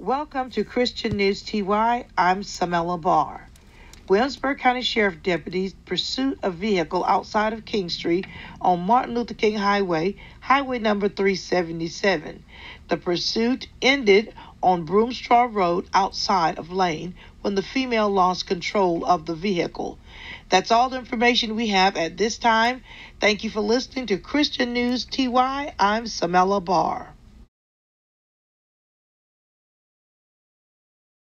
Welcome to Christian News TY. I'm Samela Barr. Williamsburg County Sheriff deputies pursued a vehicle outside of Kingstree on Martin Luther King Highway, highway number 377. The pursuit ended on Broomstraw Road outside of Lane when the female lost control of the vehicle. That's all the information we have at this time. Thank you for listening to Christian News TY. I'm Samela Barr.